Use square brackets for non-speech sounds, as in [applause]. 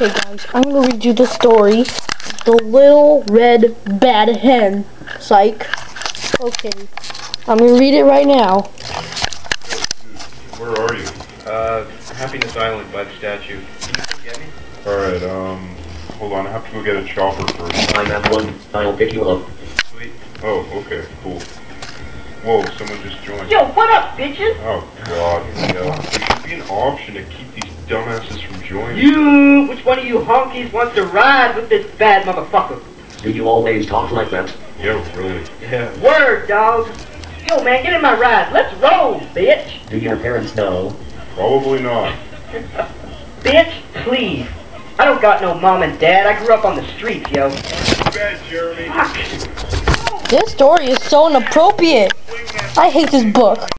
Okay, guys, I'm gonna read you the story. The Little Red Bad Hen. Psych. Okay, I'm gonna read it right now. Where are you? Uh, Happiness Island by the statue. Can you come get me? Alright, um, hold on, I have to go get a chopper first. I'm at one. I'll pick you up. Sweet. Oh, okay, cool. Whoa, someone just joined. Yo, what up, bitches? Oh god, option to keep these dumbasses from joining. You, which one of you honkies wants to ride with this bad motherfucker? Do you always talk like that? Yeah, really. Yeah. Word, dog. Yo, man, get in my ride. Let's roll, bitch. Do your parents know? Probably not. [laughs] Bitch, please. I don't got no mom and dad. I grew up on the streets, yo. Bad, Jeremy. Fuck. This story is so inappropriate. I hate this book.